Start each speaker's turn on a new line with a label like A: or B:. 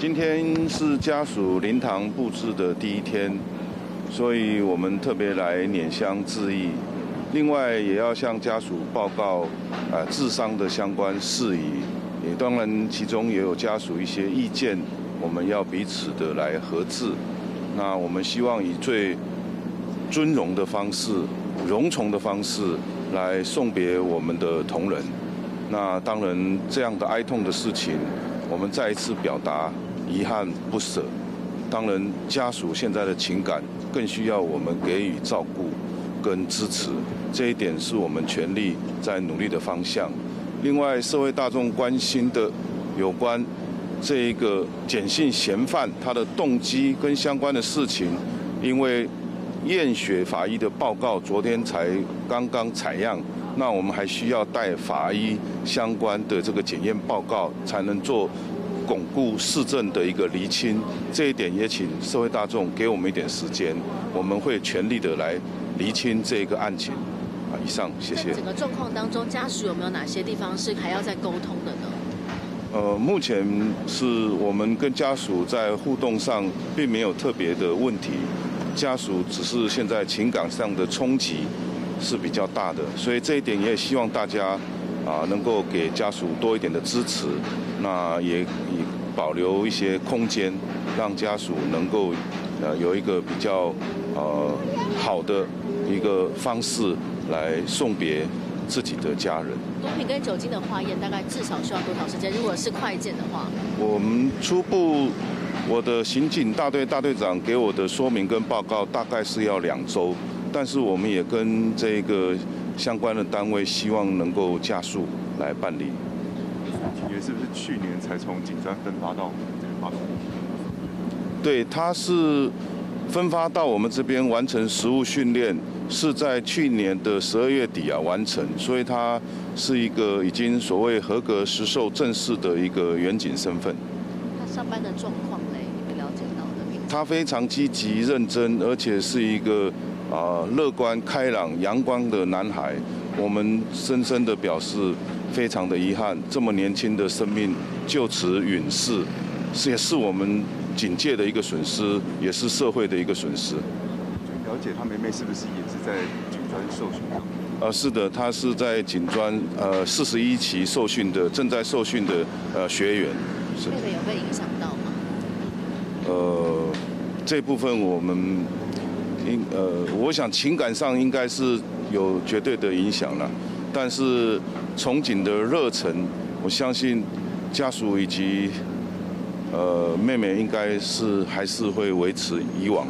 A: 今天是家属灵堂布置的第一天，所以我们特别来拈香致意。另外，也要向家属报告啊治丧的相关事宜。也当然，其中也有家属一些意见，我们要彼此的来合治。那我们希望以最尊荣的方式、荣从的方式来送别我们的同仁。那当然，这样的哀痛的事情，我们再一次表达。遗憾不舍，当然家属现在的情感更需要我们给予照顾跟支持，这一点是我们全力在努力的方向。另外，社会大众关心的有关这一个简姓嫌犯他的动机跟相关的事情，因为验血法医的报告昨天才刚刚采样，那我们还需要带法医相关的这个检验报告才能做。巩固市政的一个厘清，这一点也请社会大众给我们一点时间，我们会全力的来厘清这个案情。啊，以上谢谢。
B: 整个状况当中，家属有没有哪些地方是还要再沟通的呢？
A: 呃，目前是我们跟家属在互动上并没有特别的问题，家属只是现在情感上的冲击是比较大的，所以这一点也希望大家。啊，能够给家属多一点的支持，那也以保留一些空间，让家属能够呃有一个比较呃好的一个方式来送别自己的家人。
B: 毒品跟酒精的化验大概至少需要多长时间？如果是快件的话，
A: 我们初步我的刑警大队大队长给我的说明跟报告大概是要两周，但是我们也跟这个。相关的单位希望能够加速来办理。
C: 也是不是去年才从警专分发到我们这边发
A: 对，他是分发到我们这边完成实务训练，是在去年的十二月底啊完成，所以他是一个已经所谓合格实受正式的一个远景身份。
B: 他上班的状况嘞，你们了解到的？
A: 他非常积极认真，而且是一个。啊，乐观开朗、阳光的男孩，我们深深的表示非常的遗憾，这么年轻的生命就此陨逝，是也是我们警界的一个损失，也是社会的一个损失。
C: 了解他妹妹是不是也是在警专受训的？
A: 呃，是的，他是在警专呃四十一期受训的，正在受训的呃学员。
B: 是的有被影响到吗？
A: 呃，这部分我们。应呃，我想情感上应该是有绝对的影响了，但是从警的热忱，我相信家属以及呃妹妹应该是还是会维持以往。